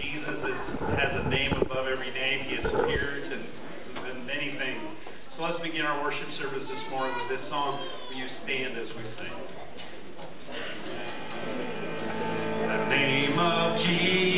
Jesus is, has a name above every name. He is and, and many things. So let's begin our worship service this morning with this song. Will you stand as we sing? The name of Jesus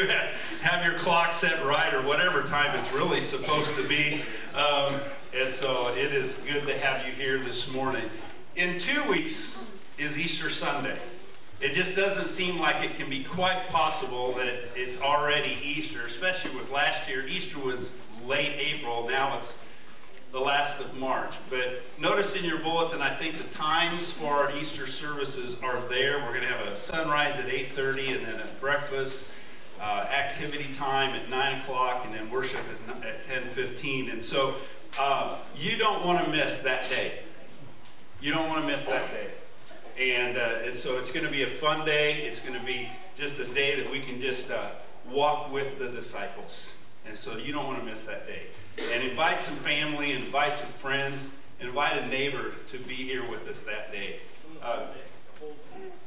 you have your clock set right or whatever time it's really supposed to be, um, and so it is good to have you here this morning. In two weeks is Easter Sunday. It just doesn't seem like it can be quite possible that it's already Easter, especially with last year. Easter was late April, now it's the last of March. But notice in your bulletin, I think the times for our Easter services are there. We're going to have a sunrise at 8:30 and then a breakfast, uh, activity time at 9 o'clock, and then worship at, at 10:15. And so uh, you don't want to miss that day. You don't want to miss that day. And, uh, and so it's going to be a fun day. It's going to be just a day that we can just uh, walk with the disciples. And so you don't want to miss that day. And invite some family, invite some friends, invite a neighbor to be here with us that day. Uh,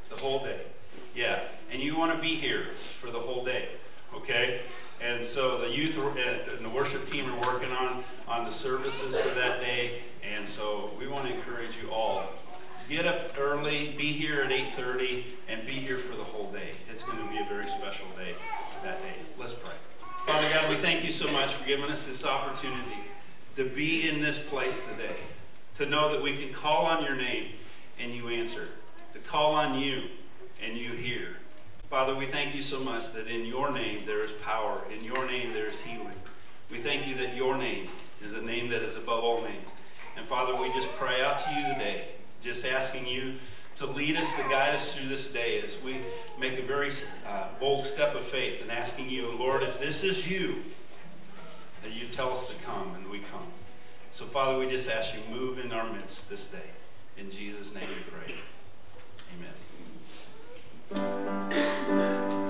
the whole day. Yeah, and you want to be here for the whole day, okay? And so the youth and the worship team are working on, on the services for that day. And so we want to encourage you all. Get up early, be here at 8.30, and be here for the whole day. It's going to be a very special day that day. Let's pray. Father God, we thank you so much for giving us this opportunity to be in this place today, to know that we can call on your name and you answer, to call on you and you hear. Father, we thank you so much that in your name there is power, in your name there is healing. We thank you that your name is a name that is above all names. And Father, we just pray out to you today, just asking you to lead us, to guide us through this day as we make a very uh, bold step of faith and asking you, Lord, if this is you, that you tell us to come and we come. So, Father, we just ask you, move in our midst this day. In Jesus' name we pray. Amen.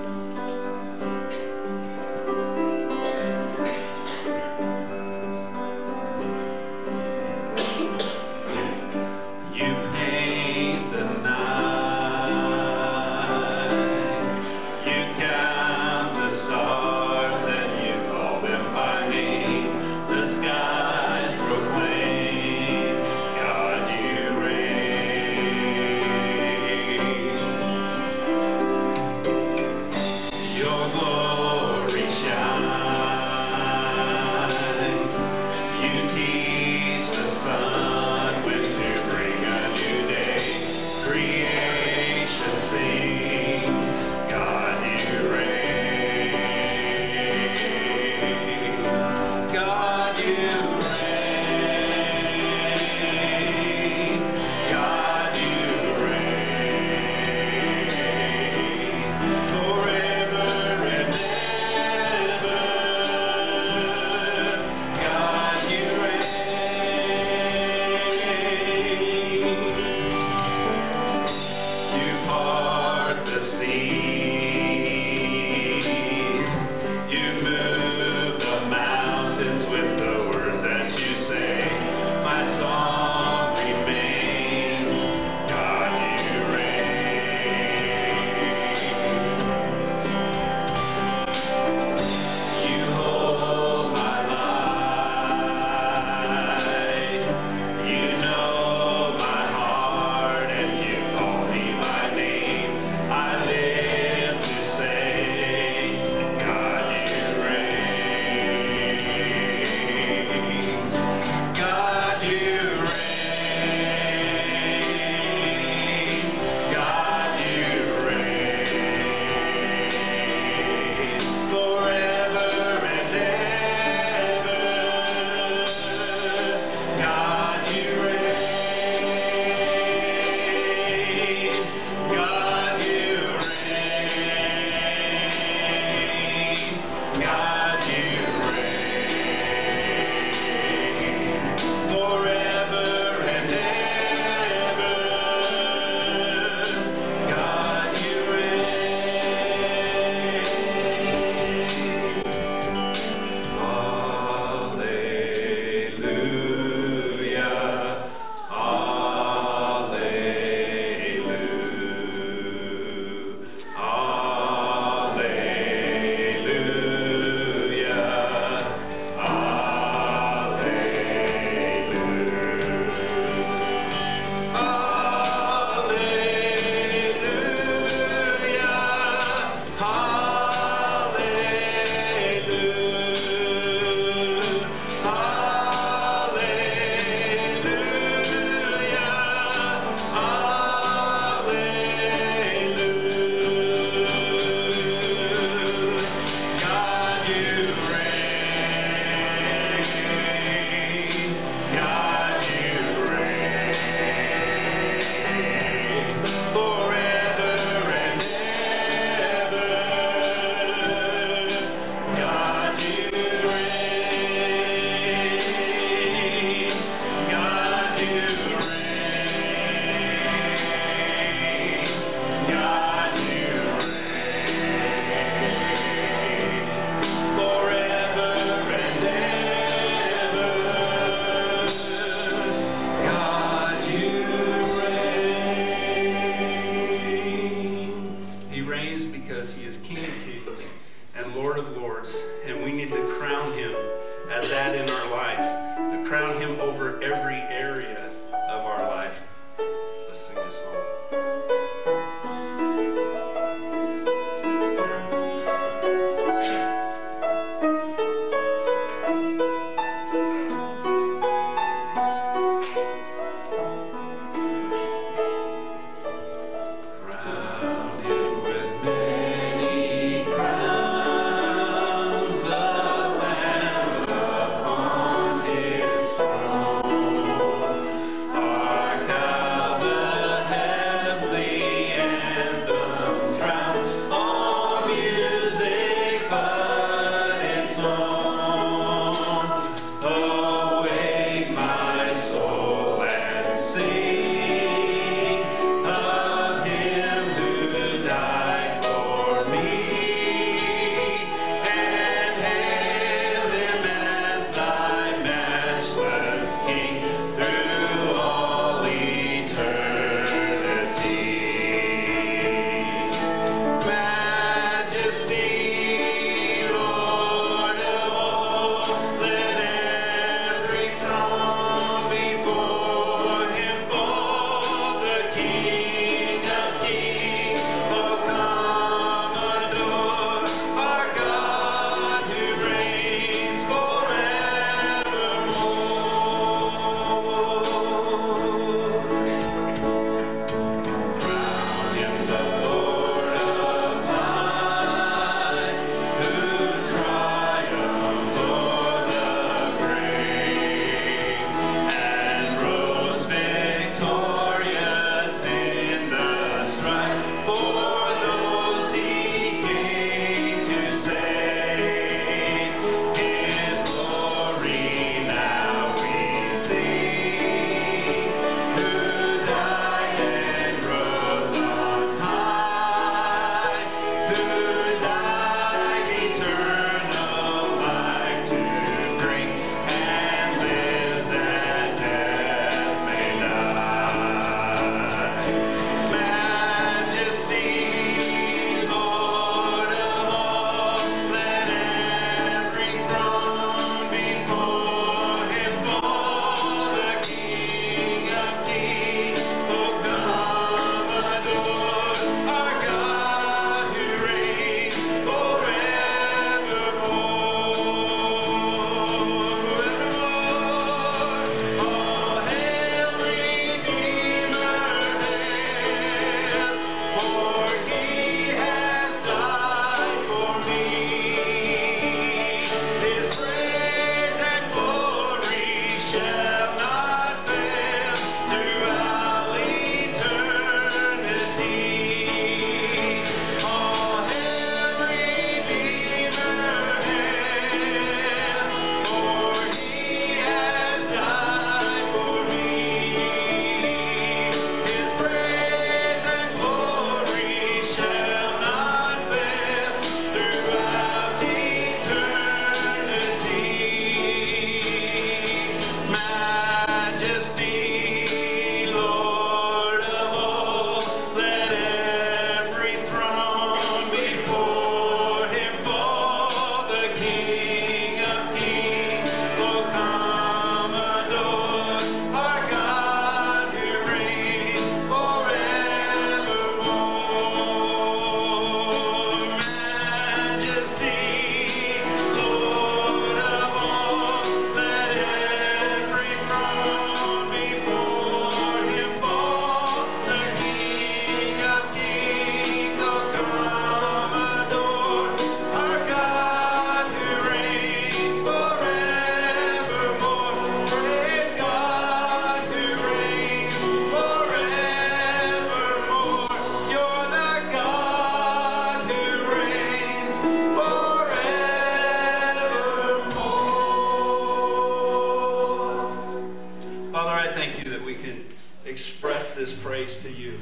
express this praise to you.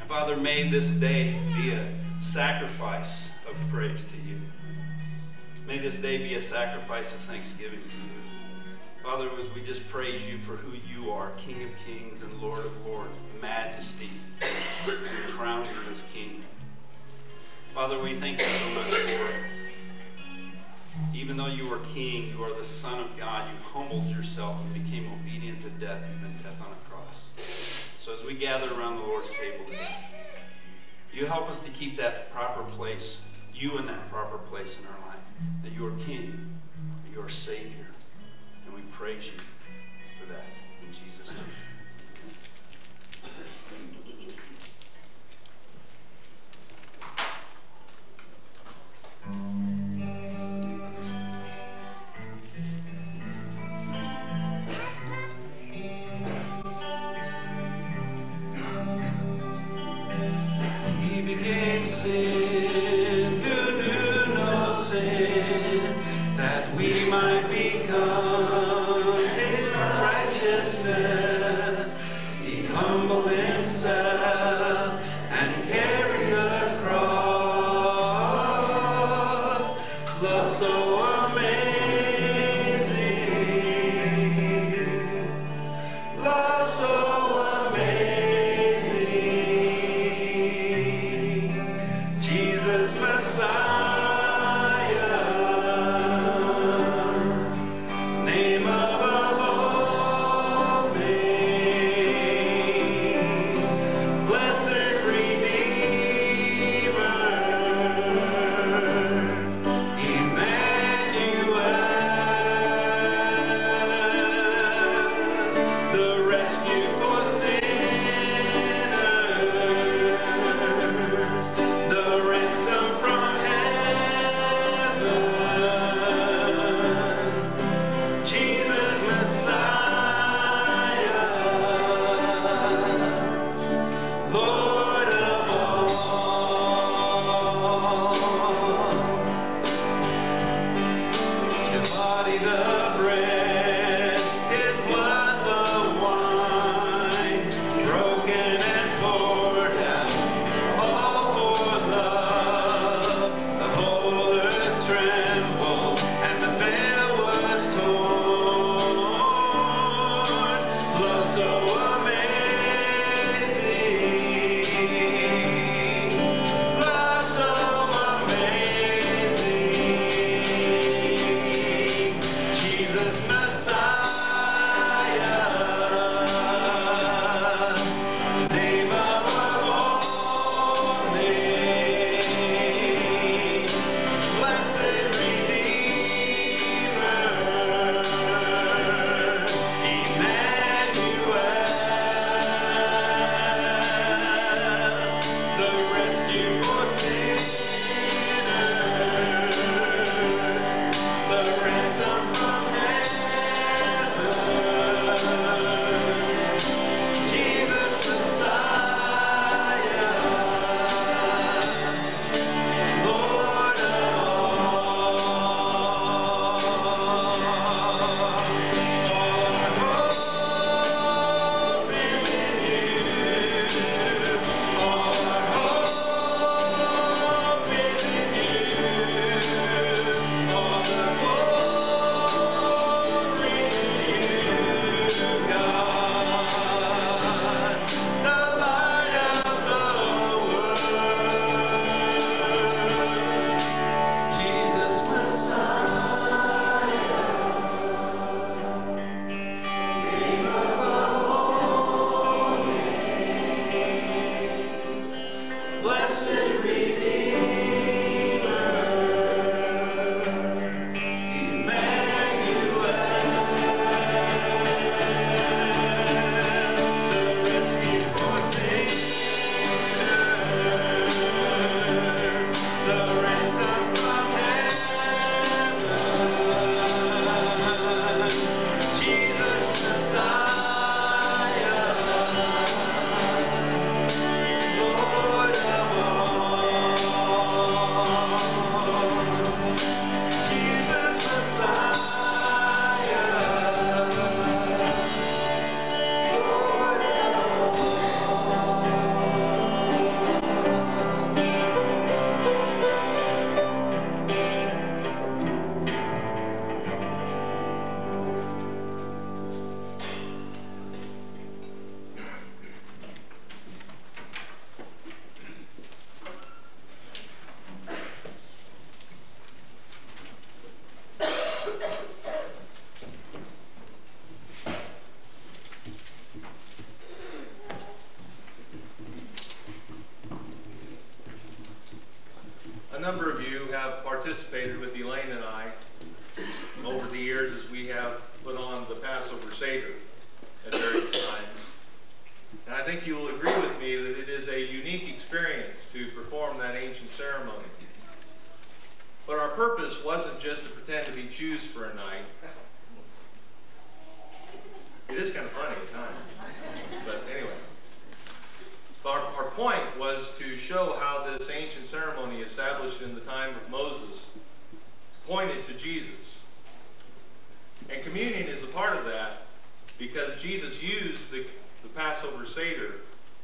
And Father, may this day be a sacrifice of praise to you. May this day be a sacrifice of thanksgiving to you. Father, as we just praise you for who you are, King of kings and Lord of lords, majesty, crowned as king. Father, we thank you so much for it though you were king, you are the Son of God. You humbled yourself and became obedient to death, even death on a cross. So as we gather around the Lord's table today, you help us to keep that proper place, you in that proper place in our life, that you are King, that you are Savior, and we praise you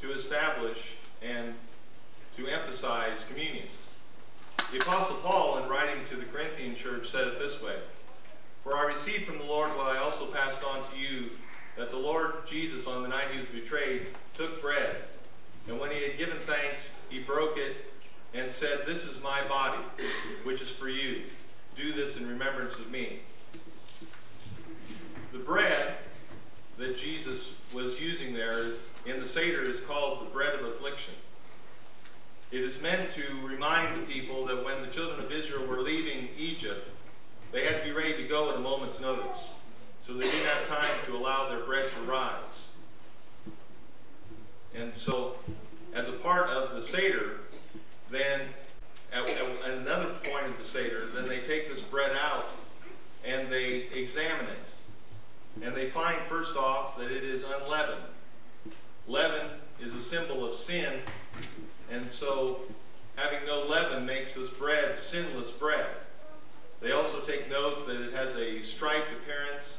to establish and to emphasize communion. The Apostle Paul, in writing to the Corinthian church, said it this way For I received from the Lord what I also passed on to you, that the Lord Jesus, on the night he was betrayed, took bread. And when he had given thanks, he broke it and said, This is my body, which is for you. Do this in remembrance of me. The bread that Jesus was using there in the Seder is called the bread of affliction. It is meant to remind the people that when the children of Israel were leaving Egypt, they had to be ready to go at a moment's notice. So they didn't have time to allow their bread to rise. And so, as a part of the Seder, then at, at another point of the Seder, then they take this bread out and they examine it. And they find, first off, that it is unleavened. Leaven is a symbol of sin, and so having no leaven makes this bread sinless bread. They also take note that it has a striped appearance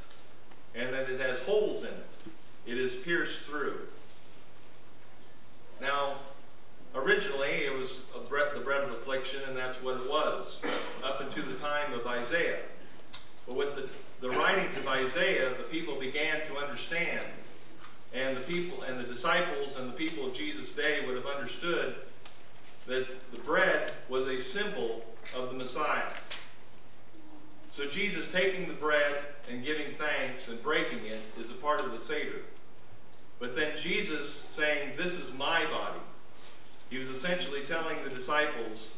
and that it has holes in it. It is pierced through. Now, originally it was bread, the bread of affliction, and that's what it was up until the time of Isaiah. But with the, the writings of Isaiah, the people began to understand, and the people and the disciples and the people of Jesus' day would have understood that the bread was a symbol of the Messiah. So Jesus taking the bread and giving thanks and breaking it is a part of the Seder. But then Jesus saying, This is my body. He was essentially telling the disciples,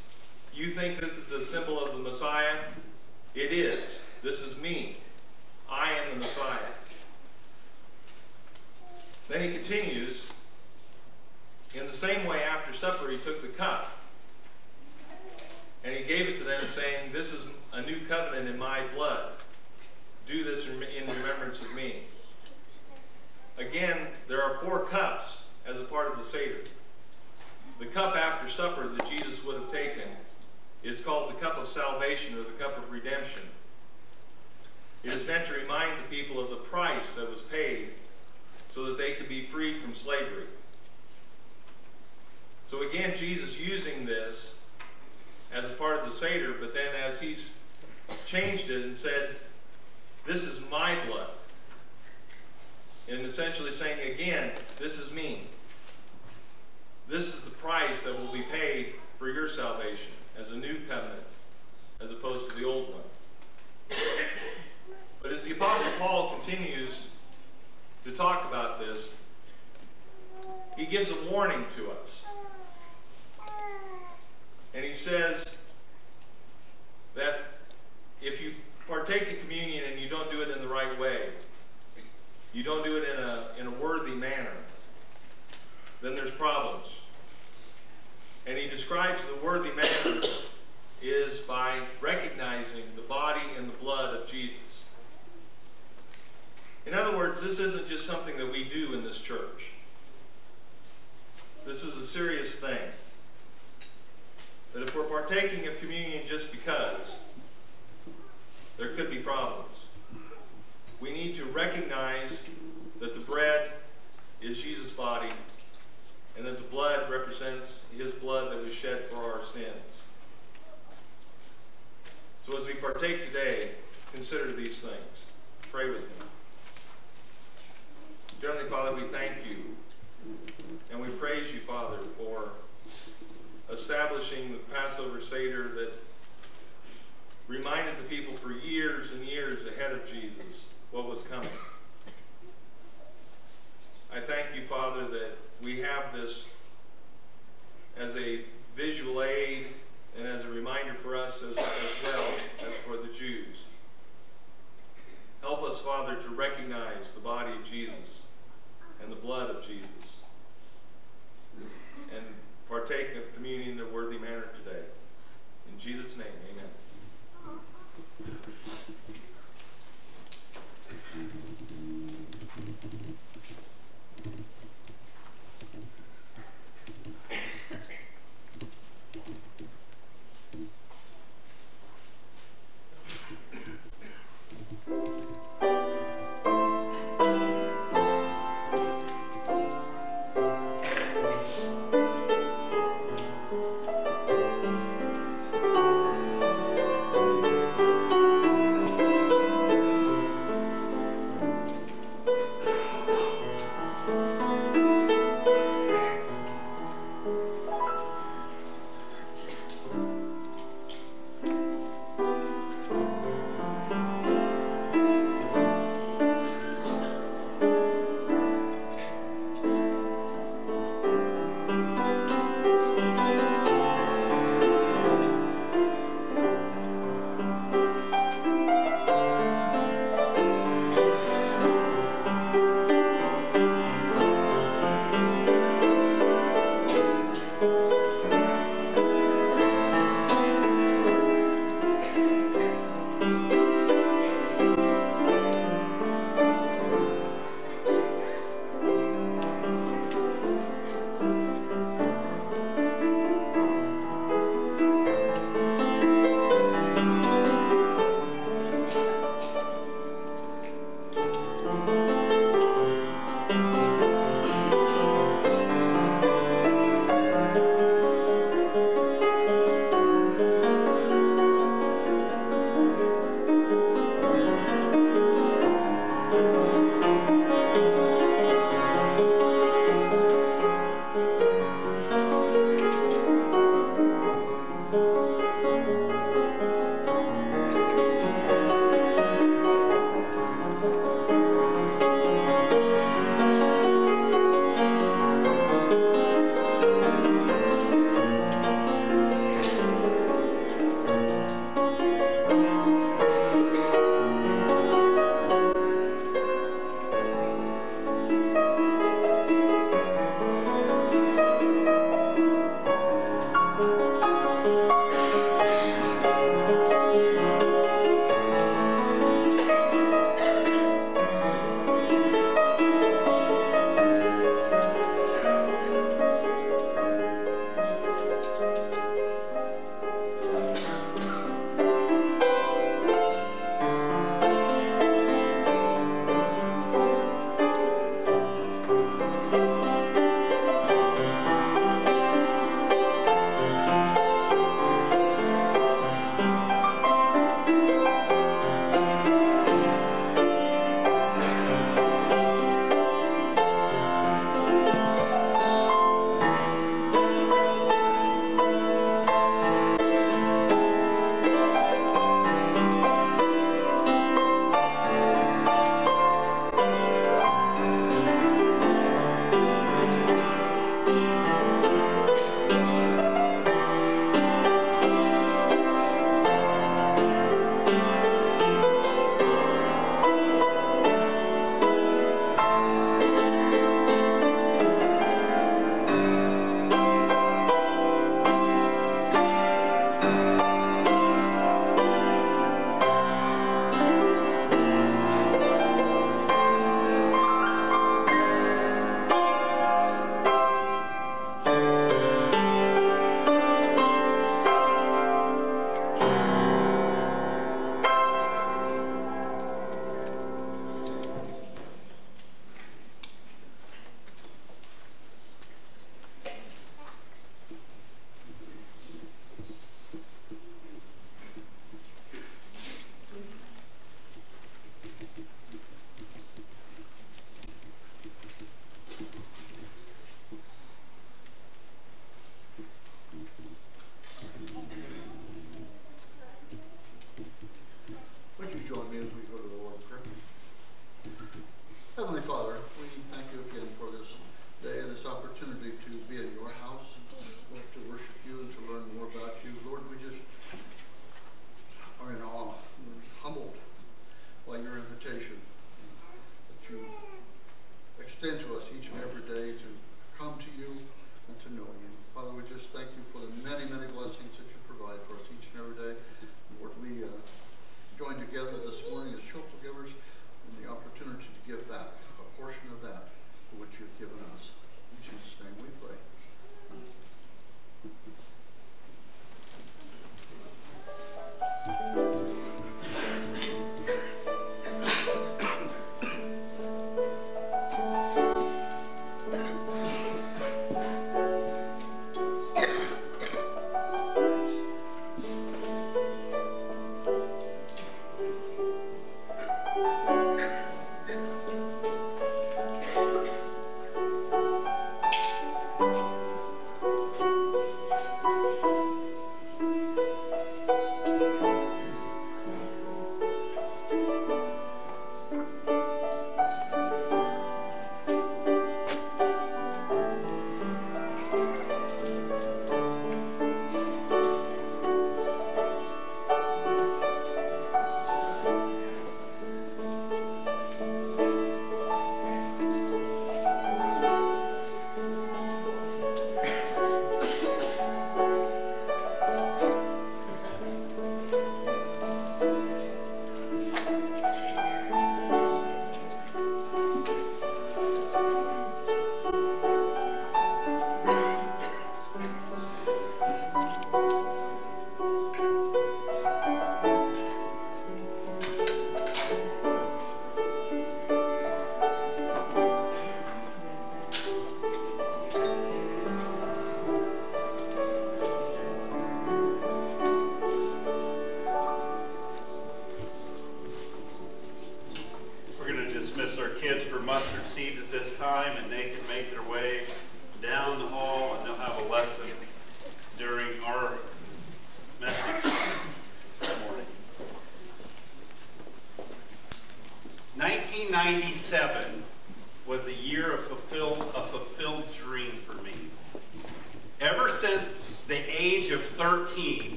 You think this is a symbol of the Messiah? It is. This is me. I am the Messiah. Then he continues, in the same way after supper he took the cup and he gave it to them saying, This is a new covenant in my blood. Do this in remembrance of me. Again, there are four cups as a part of the Seder. The cup after supper that Jesus would have taken is called the cup of salvation or the cup of redemption. It is meant to remind the people of the price that was paid so that they could be freed from slavery. So again, Jesus using this as a part of the Seder, but then as he's changed it and said, this is my blood. And essentially saying again, this is me. This is the price that will be paid for your salvation as a new covenant, as opposed to the old one. But as the Apostle Paul continues to talk about this, he gives a warning to us. And he says that if you partake in communion and you don't do it in the right way, you don't do it in a, in a worthy manner, then there's problems. And he describes the worthy manner is by recognizing the body and the blood of Jesus. In other words, this isn't just something that we do in this church. This is a serious thing. That if we're partaking of communion just because, there could be problems. We need to recognize that the bread is Jesus' body and that the blood represents his blood that was shed for our sins. So as we partake today, consider these things. Pray with me. Dear Heavenly Father, we thank you and we praise you, Father, for establishing the Passover Seder that reminded the people for years and years ahead of Jesus what was coming. I thank you, Father, that we have this as a visual aid and as a reminder for us as, as well as for the Jews. Help us, Father, to recognize the body of Jesus and the blood of Jesus and partake of communion in a worthy manner today. In Jesus' name, amen.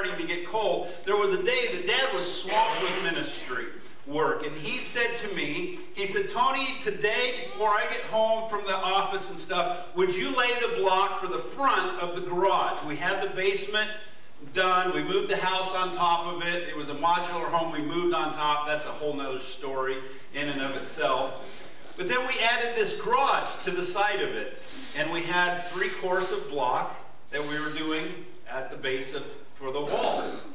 Starting to get cold, there was a day that Dad was swamped with ministry work. And he said to me, he said, Tony, today before I get home from the office and stuff, would you lay the block for the front of the garage? We had the basement done. We moved the house on top of it. It was a modular home. We moved on top. That's a whole nother story in and of itself. But then we added this garage to the side of it. And we had three course of block that we were doing at the base of for the walls.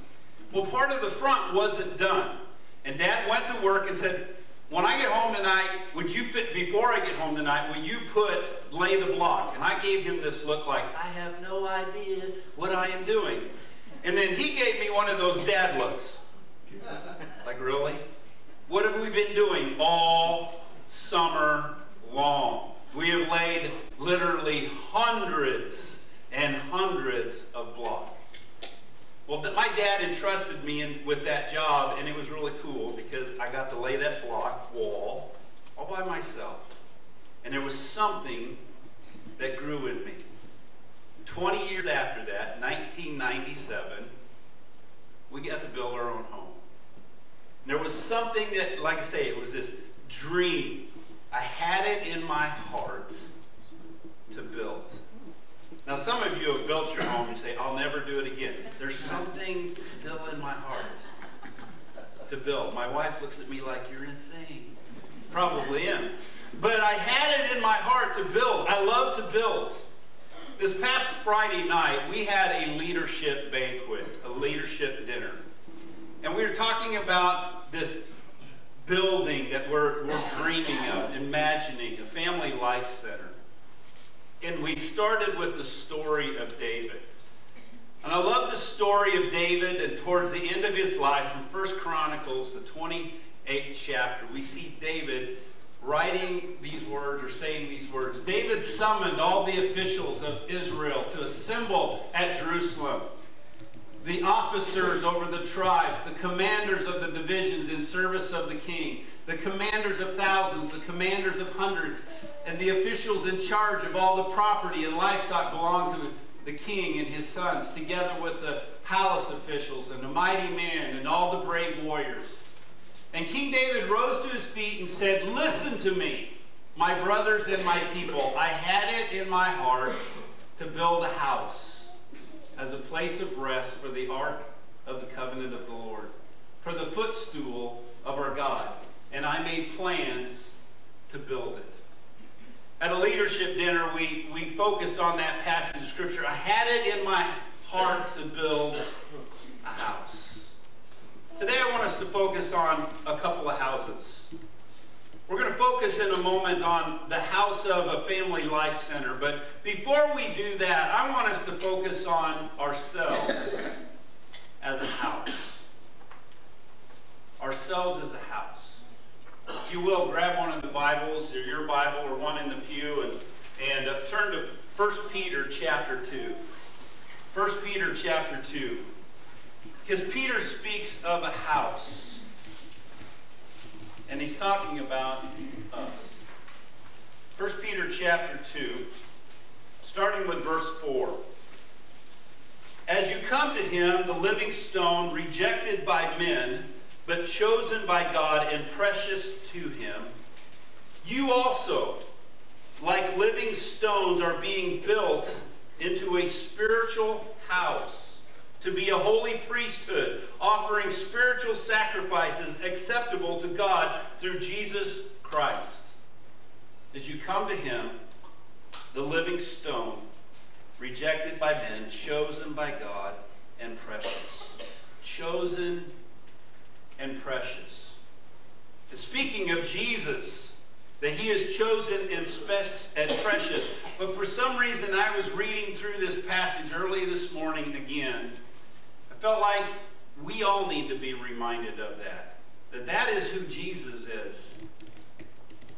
Well, part of the front wasn't done. And Dad went to work and said, when I get home tonight, would you fit, before I get home tonight, will you put, lay the block? And I gave him this look like, I have no idea what I am doing. And then he gave me one of those dad looks. Like, really? What have we been doing all summer long? We have laid literally hundreds and hundreds of blocks. Well, my dad entrusted me in, with that job, and it was really cool because I got to lay that block wall all by myself. And there was something that grew in me. 20 years after that, 1997, we got to build our own home. And there was something that, like I say, it was this dream. I had it in my heart to build. Now, some of you have built your home and say, I'll never do it again. There's something still in my heart to build. My wife looks at me like, you're insane. Probably am. But I had it in my heart to build. I love to build. This past Friday night, we had a leadership banquet, a leadership dinner. And we were talking about this building that we're, we're dreaming of, imagining, a family life center. And we started with the story of David. And I love the story of David, and towards the end of his life, from First Chronicles, the 28th chapter, we see David writing these words or saying these words. David summoned all the officials of Israel to assemble at Jerusalem. The officers over the tribes, the commanders of the divisions in service of the king, the commanders of thousands, the commanders of hundreds, and the officials in charge of all the property and livestock belonged to the king and his sons, together with the palace officials and the mighty men and all the brave warriors. And King David rose to his feet and said, Listen to me, my brothers and my people. I had it in my heart to build a house as a place of rest for the ark of the covenant of the Lord, for the footstool of our God. And I made plans to build it. At a leadership dinner, we, we focused on that passage of Scripture. I had it in my heart to build a house. Today, I want us to focus on a couple of houses. We're going to focus in a moment on the house of a family life center. But before we do that, I want us to focus on ourselves as a house. Ourselves as a house if you will, grab one of the Bibles, or your Bible, or one in the pew, and, and uh, turn to 1 Peter chapter 2. 1 Peter chapter 2. Because Peter speaks of a house. And he's talking about us. 1 Peter chapter 2, starting with verse 4. As you come to him, the living stone, rejected by men, but chosen by God and precious to him, you also, like living stones, are being built into a spiritual house to be a holy priesthood, offering spiritual sacrifices acceptable to God through Jesus Christ. As you come to him, the living stone, rejected by men, chosen by God, and precious. Chosen and precious. And speaking of Jesus, that he is chosen and, and precious. But for some reason, I was reading through this passage early this morning again. Felt like we all need to be reminded of that. That that is who Jesus is.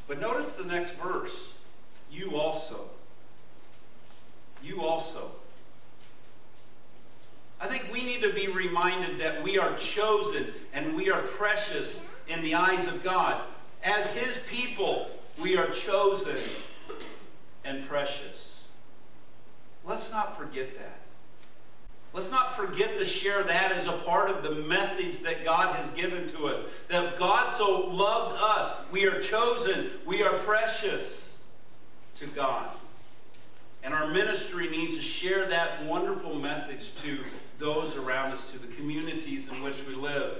But notice the next verse. You also. You also. I think we need to be reminded that we are chosen and we are precious in the eyes of God. As His people, we are chosen and precious. Let's not forget that. Let's not forget to share that as a part of the message that God has given to us. That God so loved us. We are chosen. We are precious to God. And our ministry needs to share that wonderful message to those around us, to the communities in which we live,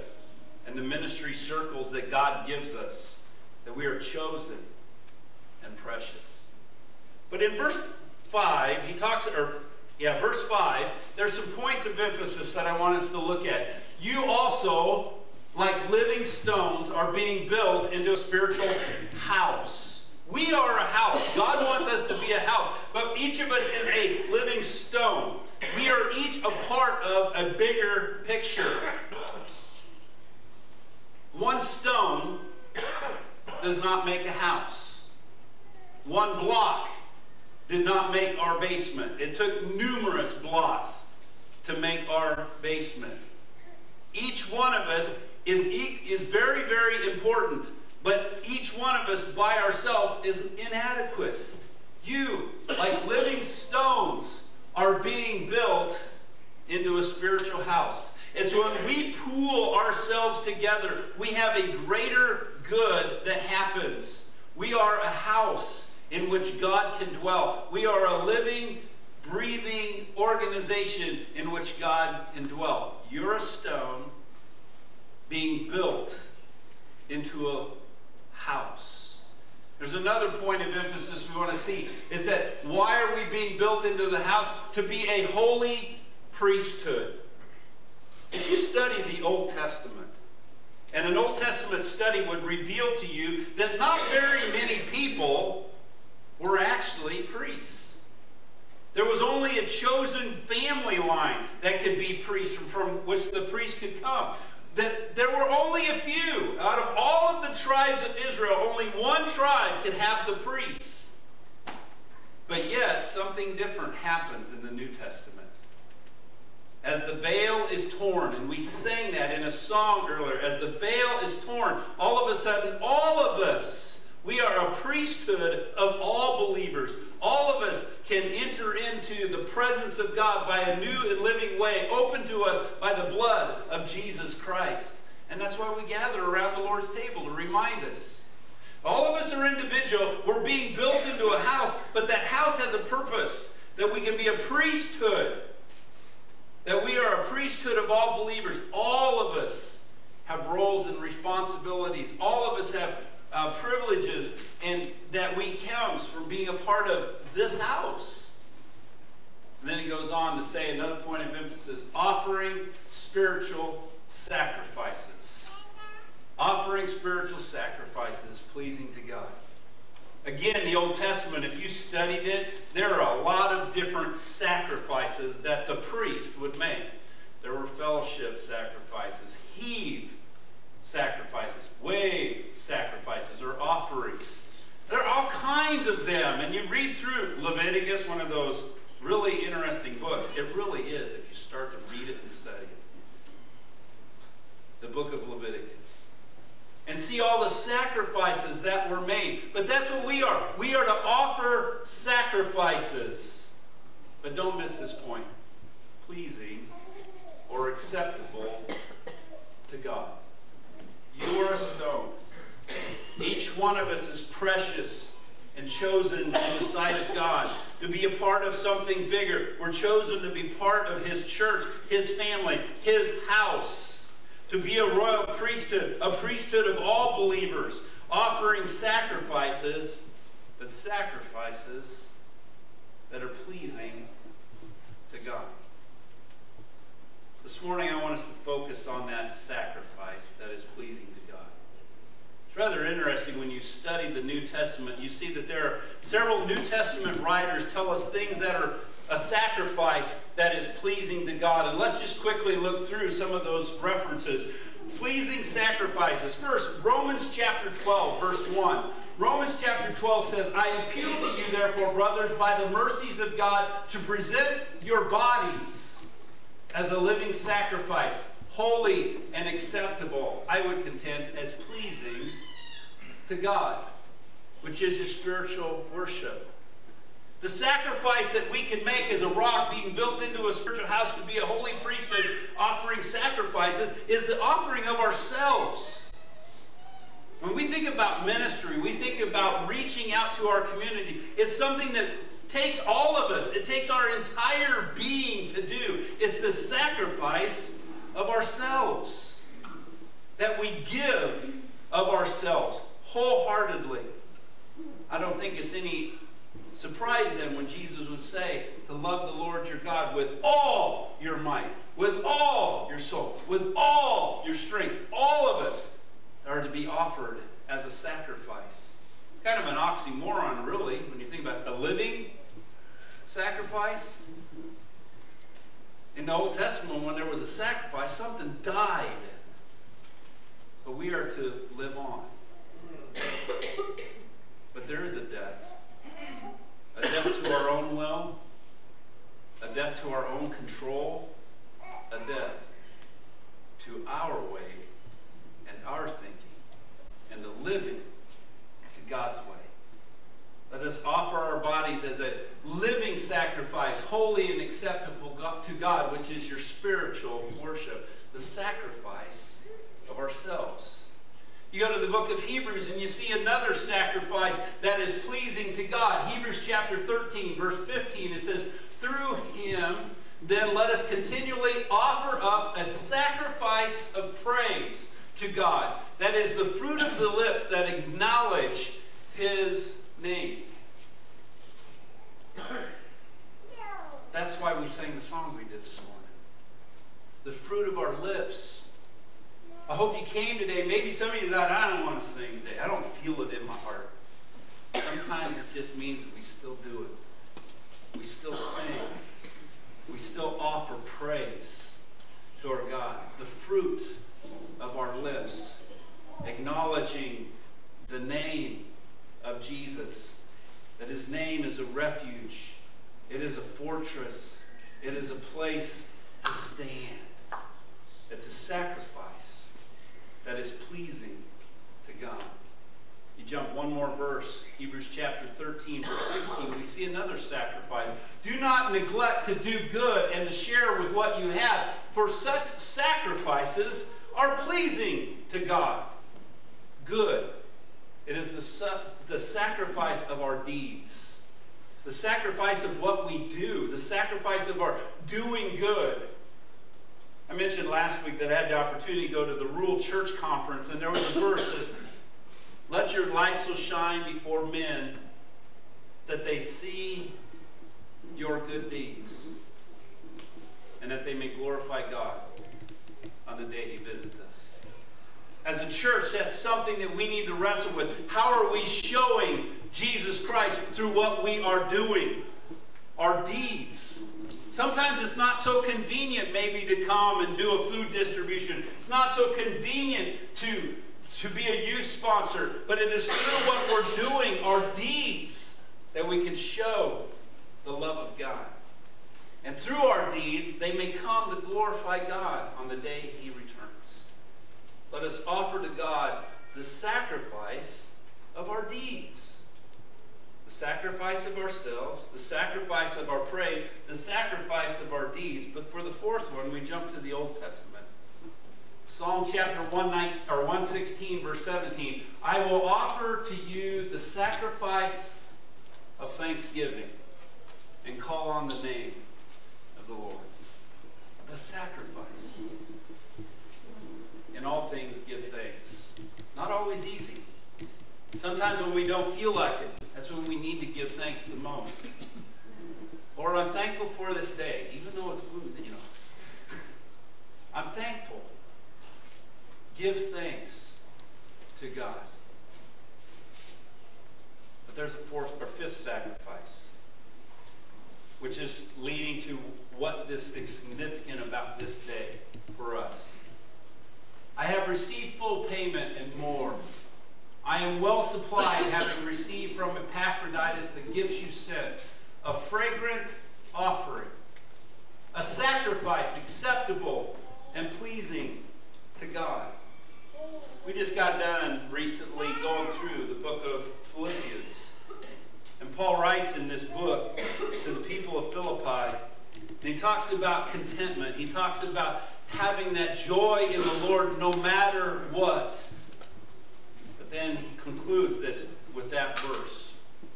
and the ministry circles that God gives us, that we are chosen and precious. But in verse 5, he talks, or yeah, verse 5, there's some points of emphasis that I want us to look at. You also, like living stones, are being built into a spiritual house. We are a house. God wants us to be a house. But each of us is a living stone. We are each a part of a bigger picture. One stone does not make a house. One block did not make our basement. It took numerous blocks to make our basement. Each one of us is, is very, very important, but each one of us by ourselves is inadequate. You, like living stones, are being built into a spiritual house. It's when we pool ourselves together, we have a greater good that happens. We are a house in which God can dwell. We are a living, breathing organization in which God can dwell. You're a stone being built into a house. There's another point of emphasis we want to see is that why are we being built into the house? To be a holy priesthood. If you study the Old Testament, and an Old Testament study would reveal to you that not very many people were actually priests. There was only a chosen family line that could be priests from, from which the priests could come. That there were only a few. Out of all of the tribes of Israel, only one tribe could have the priests. But yet, something different happens in the New Testament. As the veil is torn, and we sang that in a song earlier, as the veil is torn, all of a sudden, all of us, we are a priesthood of all believers. All of us can enter into the presence of God by a new and living way, open to us by the blood of Jesus Christ. And that's why we gather around the Lord's table to remind us. All of us are individual. We're being built into a house, but that house has a purpose that we can be a priesthood. That we are a priesthood of all believers. All of us have roles and responsibilities. All of us have uh, privileges and that we counts from being a part of this house. And then he goes on to say another point of emphasis offering spiritual sacrifices. Offering spiritual sacrifices pleasing to God. Again, the Old Testament, if you studied it, there are a lot of different sacrifices that the priest would make. There were fellowship sacrifices, heave sacrifices, wave sacrifices, or offerings. There are all kinds of them. And you read through Leviticus, one of those really interesting books. It really is if you start to read it and study it. The book of Leviticus. And see all the sacrifices that were made. But that's what we are. We are to offer sacrifices. But don't miss this point. Pleasing or acceptable to God. You are a stone. Each one of us is precious and chosen in the sight of God to be a part of something bigger. We're chosen to be part of His church, His family, His house, to be a royal priesthood, a priesthood of all believers, offering sacrifices, but sacrifices that are pleasing to God. This morning, I want us to focus on that sacrifice that is pleasing rather interesting when you study the New Testament, you see that there are several New Testament writers tell us things that are a sacrifice that is pleasing to God. And let's just quickly look through some of those references. Pleasing sacrifices. First, Romans chapter 12, verse 1. Romans chapter 12 says, I appeal to you, therefore, brothers, by the mercies of God, to present your bodies as a living sacrifice, holy and acceptable, I would contend, as pleasing to God, which is your spiritual worship. The sacrifice that we can make as a rock being built into a spiritual house to be a holy priesthood offering sacrifices is the offering of ourselves. When we think about ministry, we think about reaching out to our community. It's something that takes all of us, it takes our entire being to do. It's the sacrifice of ourselves that we give of ourselves wholeheartedly. I don't think it's any surprise then when Jesus would say to love the Lord your God with all your might, with all your soul, with all your strength. All of us are to be offered as a sacrifice. It's kind of an oxymoron, really, when you think about a living sacrifice? In the Old Testament, when there was a sacrifice, something died. But we are to live on. But there is a death. A death to our own will, a death to our own control, a death to our way and our thinking, and the living to God's way. Let us offer our bodies as a living sacrifice, holy and acceptable to God, which is your spiritual worship, the sacrifice of ourselves. You go to the book of Hebrews and you see another sacrifice that is pleasing to God. Hebrews chapter 13, verse 15, it says, Through him, then let us continually offer up a sacrifice of praise to God. That is the fruit of the lips that acknowledge his name. That's why we sang the song we did this morning. The fruit of our lips. I hope you came today. Maybe some of you thought, I don't want to sing today. I don't feel it in my heart. Sometimes it just means that we still do it. we still sing, we still offer praise to our God. The fruit of our lips, acknowledging the name of Jesus, that his name is a refuge, it is a fortress, it is a place to stand. It's a sacrifice that is pleasing to God. You jump one more verse, Hebrews chapter 13, verse 16, we see another sacrifice. Do not neglect to do good and to share with what you have, for such sacrifices are pleasing to God. Good. It is the, the sacrifice of our deeds, the sacrifice of what we do, the sacrifice of our doing good. I mentioned last week that I had the opportunity to go to the Rural Church Conference, and there was a verse that says, Let your light so shine before men that they see your good deeds and that they may glorify God on the day He visits us. As a church, that's something that we need to wrestle with. How are we showing Jesus Christ through what we are doing? Our deeds. Sometimes it's not so convenient maybe to come and do a food distribution. It's not so convenient to, to be a youth sponsor, but it is through what we're doing, our deeds, that we can show the love of God. And through our deeds, they may come to glorify God on the day He returns. Let us offer to God the sacrifice of our deeds the sacrifice of ourselves, the sacrifice of our praise, the sacrifice of our deeds. But for the fourth one, we jump to the Old Testament. Psalm chapter 116, verse 17. I will offer to you the sacrifice of thanksgiving and call on the name of the Lord. A sacrifice. In all things, give thanks. Not always easy. Sometimes when we don't feel like it, that's when we need to give thanks the most. Lord, I'm thankful for this day, even though it's blue, you know. I'm thankful. Give thanks to God. But there's a fourth or fifth sacrifice, which is leading to what this is significant about this day for us. I have received full payment and more. I am well supplied, having received from Epaphroditus the gifts you sent, a fragrant offering, a sacrifice acceptable and pleasing to God. We just got done recently going through the book of Philippians. And Paul writes in this book to the people of Philippi, and he talks about contentment. He talks about having that joy in the Lord no matter what then concludes this with that verse,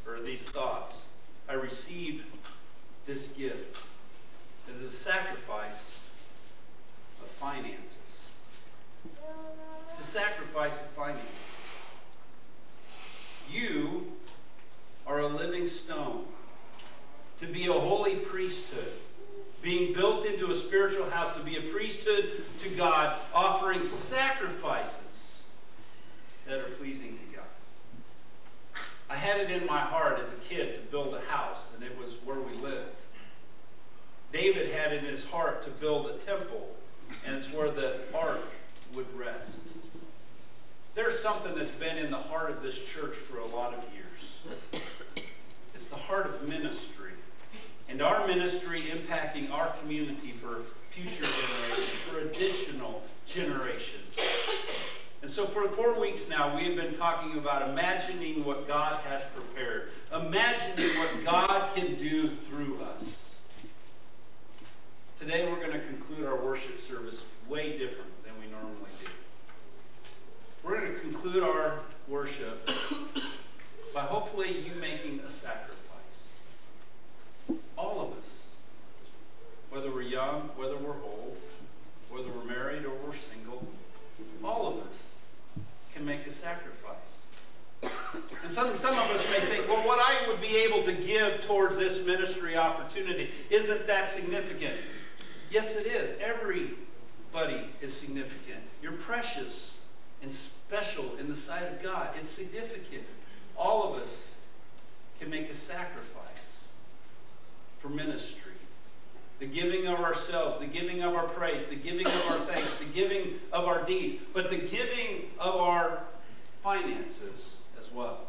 or these thoughts. I received this gift. It is a sacrifice of finances. It's a sacrifice of finances. You are a living stone to be a holy priesthood, being built into a spiritual house, to be a priesthood to God, offering sacrifices that are pleasing to God. I had it in my heart as a kid to build a house, and it was where we lived. David had it in his heart to build a temple, and it's where the ark would rest. There's something that's been in the heart of this church for a lot of years. It's the heart of ministry. And our ministry impacting our community for future generations, for additional generations. And so for four weeks now, we have been talking about imagining what God has prepared, imagining what God can do through us. Today, we're going to conclude our worship service way different than we normally do. We're going to conclude our worship by hopefully you making a sacrifice. All of us, whether we're young, whether we're old, whether we're married or we're single, all of us make a sacrifice. And some, some of us may think, well, what I would be able to give towards this ministry opportunity, isn't that significant? Yes, it is. Everybody is significant. You're precious and special in the sight of God. It's significant. All of us can make a sacrifice. for ministry. The giving of ourselves, the giving of our praise, the giving of our thanks, the giving of our deeds, but the giving of our finances as well.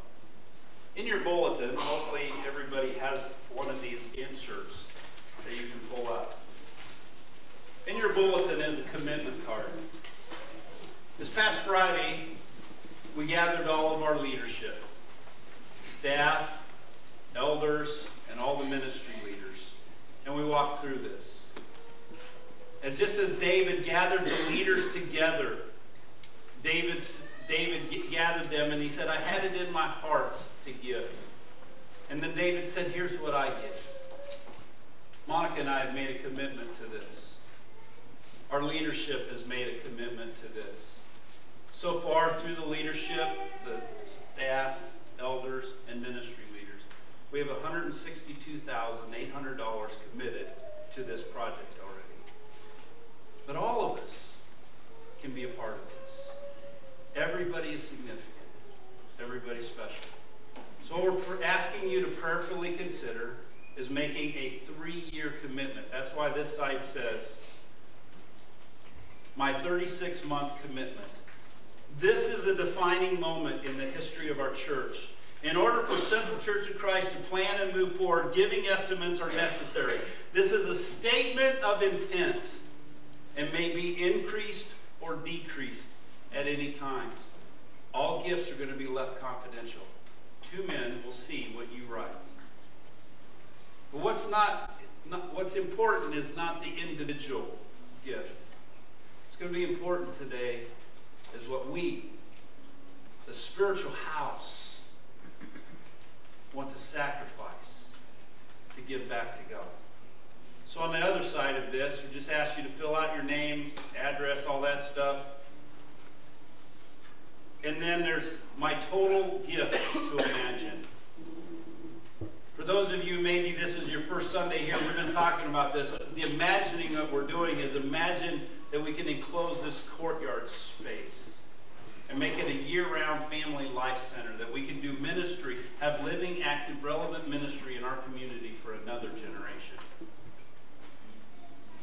In your bulletin, hopefully everybody has one of these inserts that you can pull out. In your bulletin is a commitment card. This past Friday, we gathered all of our leadership, staff, elders, and all the ministry and we walked through this. And just as David gathered the leaders together, David's, David gathered them and he said, I had it in my heart to give. And then David said, Here's what I give. Monica and I have made a commitment to this. Our leadership has made a commitment to this. So far, through the leadership, the staff, elders, and ministry we have $162,800 committed to this project already. But all of us can be a part of this. Everybody is significant. Everybody's special. So what we're asking you to prayerfully consider is making a three-year commitment. That's why this side says, my 36-month commitment. This is a defining moment in the history of our church. In order for Central Church of Christ to plan and move forward, giving estimates are necessary. This is a statement of intent and may be increased or decreased at any time. All gifts are going to be left confidential. Two men will see what you write. But what's not, not what's important is not the individual gift. It's going to be important today is what we, the spiritual house, want to sacrifice to give back to God. So on the other side of this, we just ask you to fill out your name, address, all that stuff. And then there's my total gift to imagine. For those of you, maybe this is your first Sunday here, we've been talking about this. The imagining that we're doing is imagine that we can enclose this courtyard space and make it a year-round family life center, that we can do ministry, have living, active, relevant ministry in our community for another generation.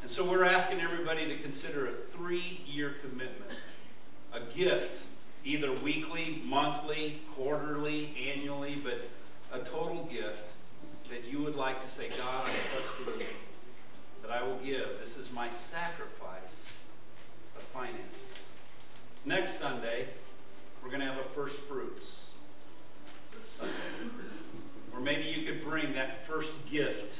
And so we're asking everybody to consider a three-year commitment, a gift, either weekly, monthly, quarterly, annually, but a total gift that you would like to say, God, I trust in you, that I will give. This is my sacrifice of finances. Next Sunday, we're going to have a first fruits Sunday. Or maybe you could bring that first gift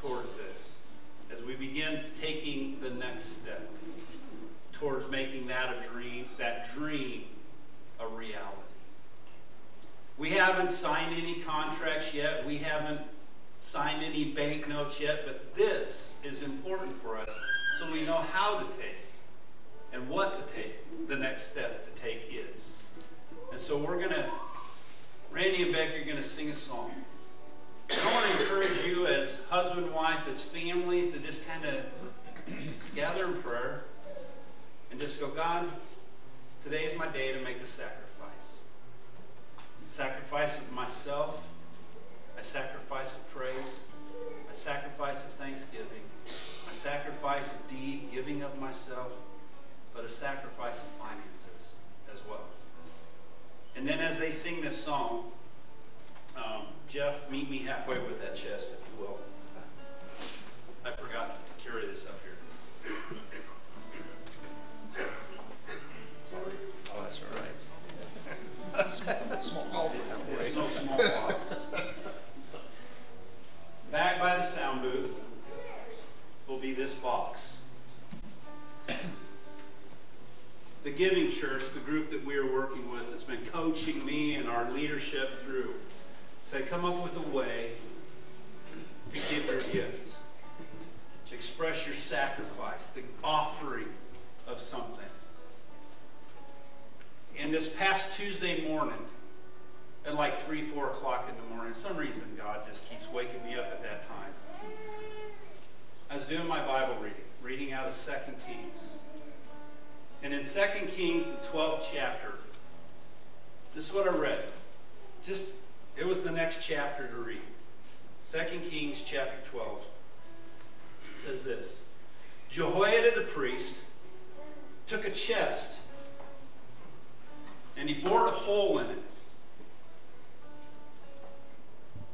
towards this as we begin taking the next step towards making that a dream, that dream a reality. We haven't signed any contracts yet. We haven't signed any bank notes yet, but this is important for us so we know how to take and what to take, the next step to take is. And so we're going to, Randy and Becky are going to sing a song. I want to encourage you as husband, and wife, as families to just kind of gather in prayer and just go, God, today is my day to make a sacrifice. sacrifice of myself, a sacrifice of praise, a sacrifice of thanksgiving, a sacrifice of deed, giving of myself, but a sacrifice of finances as well. And then as they sing this song, um, Jeff, meet me halfway with that chest, if you will. I forgot to carry this up here. Oh, that's all right. Small no small Giving Church, the group that we are working with, has been coaching me and our leadership through Say, come up with a way to give your gift. to Express your sacrifice, the offering of something. And this past Tuesday morning, at like 3, 4 o'clock in the morning, some reason God just keeps waking me up at that time. I was doing my Bible reading, reading out of 2 Kings. And in 2 Kings, the 12th chapter, this is what I read. Just it was the next chapter to read. 2 Kings chapter 12 it says this Jehoiada the priest took a chest and he bored a hole in it.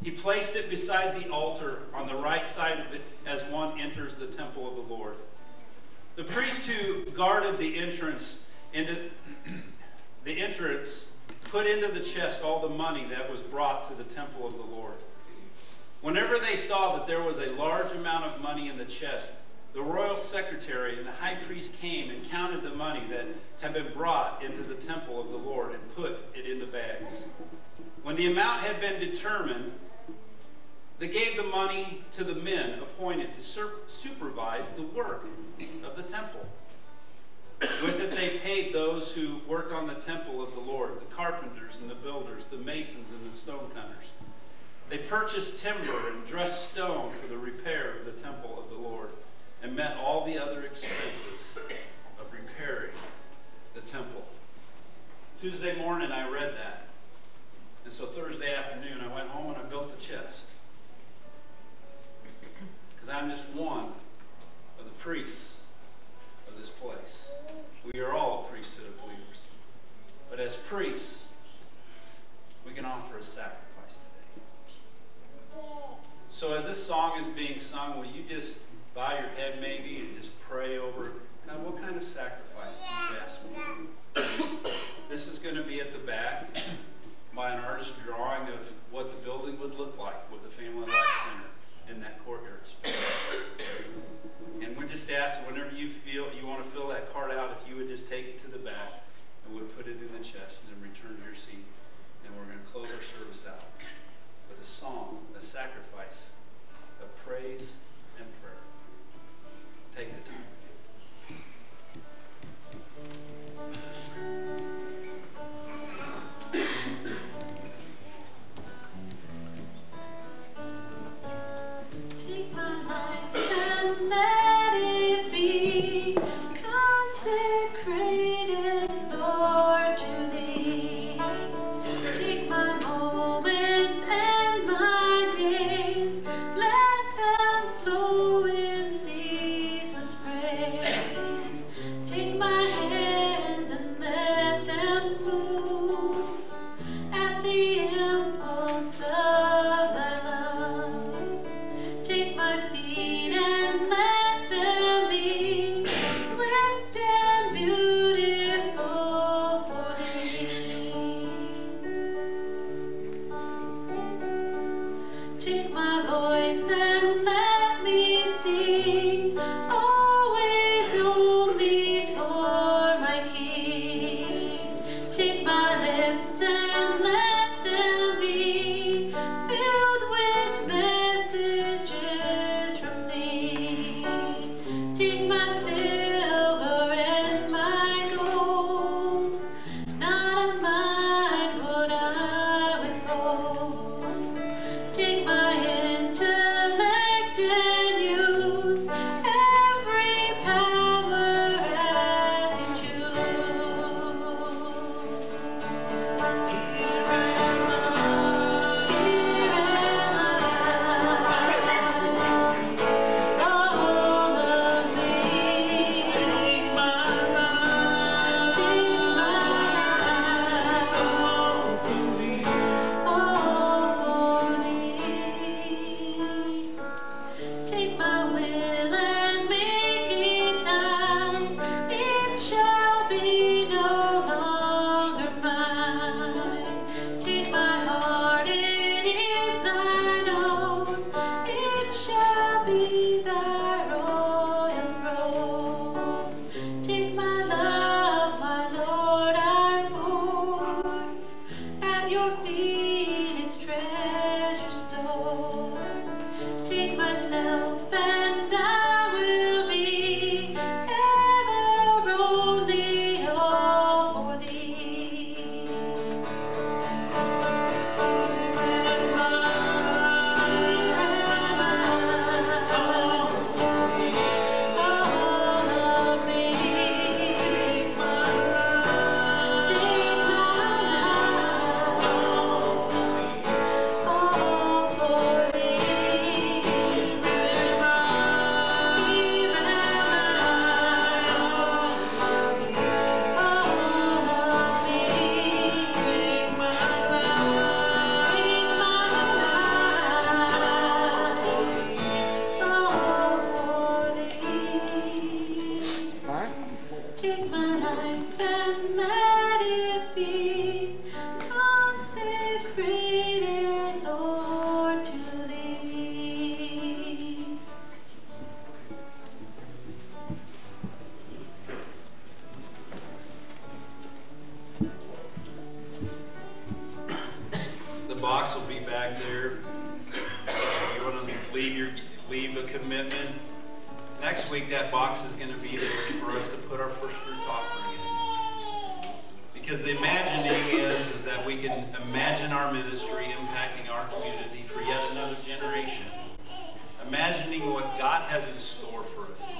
He placed it beside the altar on the right side of it as one enters the temple of the Lord. The priest who guarded the entrance into the entrance put into the chest all the money that was brought to the temple of the Lord. Whenever they saw that there was a large amount of money in the chest, the royal secretary and the high priest came and counted the money that had been brought into the temple of the Lord and put it in the bags. When the amount had been determined, they gave the money to the men appointed to supervise the work of the temple. With it, they paid those who worked on the temple of the Lord, the carpenters and the builders, the masons and the stonecutters. They purchased timber and dressed stone for the repair of the temple of the Lord and met all the other expenses of repairing the temple. Tuesday morning, I read that. And so Thursday afternoon, I went home and I built the chest. Because I'm just one of the priests of this place. We are all a priesthood of believers. But as priests, we can offer a sacrifice today. So as this song is being sung, will you just bow your head maybe commitment. Next week, that box is going to be there for us to put our first fruits offering in. Because the imagining is, is that we can imagine our ministry impacting our community for yet another generation. Imagining what God has in store for us.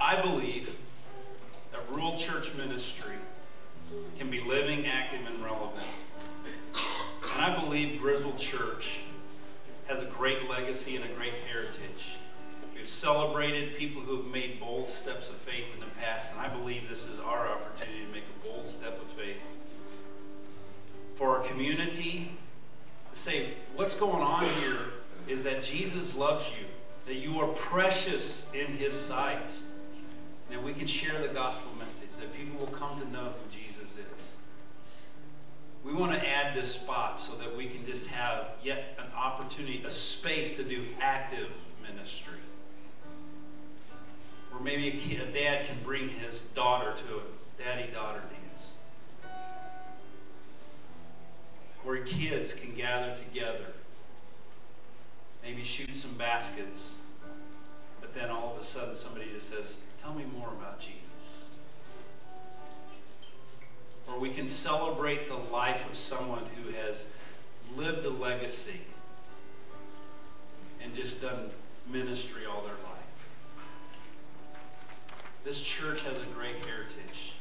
I believe that rural church ministry can be living, active, and relevant. And I believe Griswold Church great legacy and a great heritage. We've celebrated people who have made bold steps of faith in the past, and I believe this is our opportunity to make a bold step of faith. For our community, to say, what's going on here is that Jesus loves you, that you are precious in his sight, and that we can share the gospel message, that people will come to know who. We want to add this spot so that we can just have yet an opportunity, a space to do active ministry. Or maybe a, kid, a dad can bring his daughter to a daddy-daughter dance. Where kids can gather together. Maybe shoot some baskets. But then all of a sudden somebody just says, tell me more about Jesus. Or we can celebrate the life of someone who has lived a legacy and just done ministry all their life. This church has a great heritage.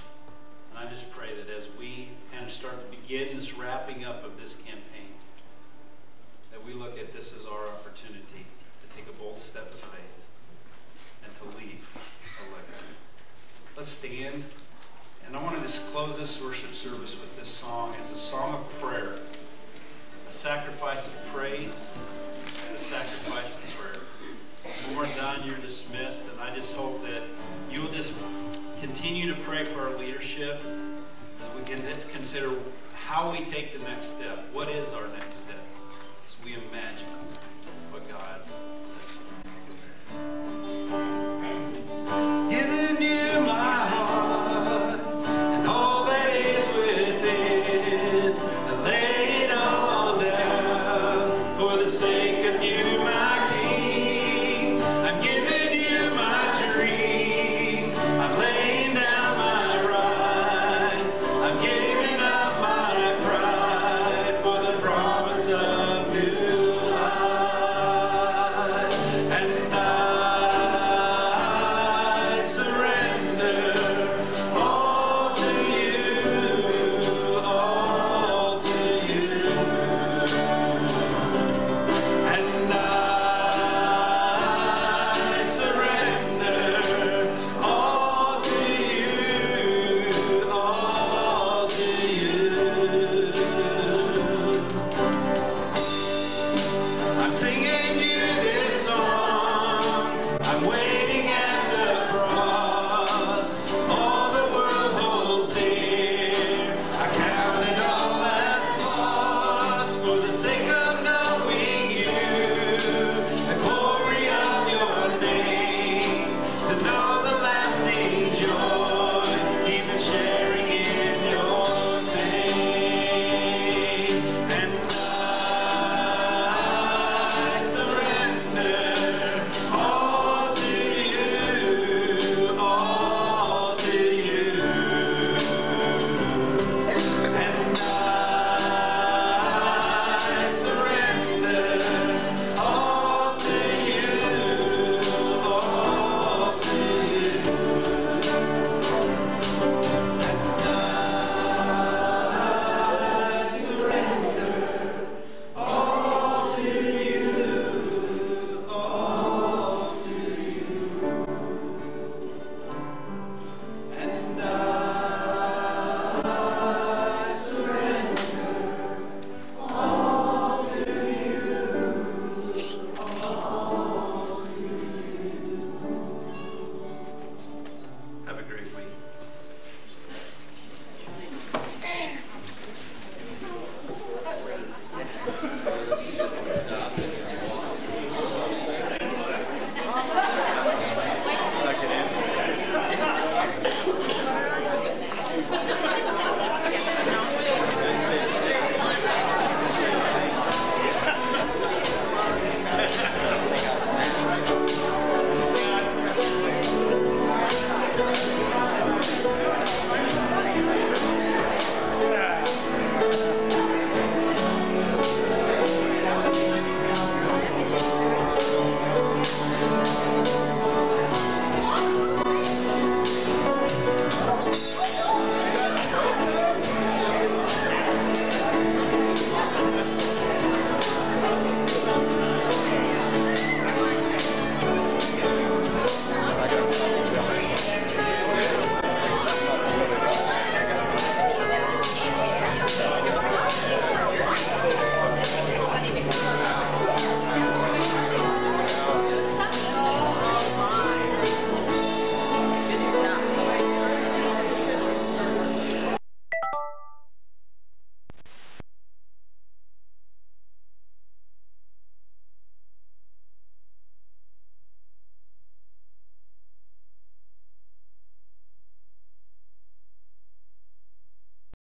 And I just pray that as we kind of start to begin this wrapping up of this campaign, that we look at this as our opportunity to take a bold step of faith and to leave a legacy. Let's stand. And I want to just close this worship service with this song as a song of prayer, a sacrifice of praise, and a sacrifice of prayer. When we're done, you're dismissed, and I just hope that you will just continue to pray for our leadership as we can consider how we take the next step. What is our next step?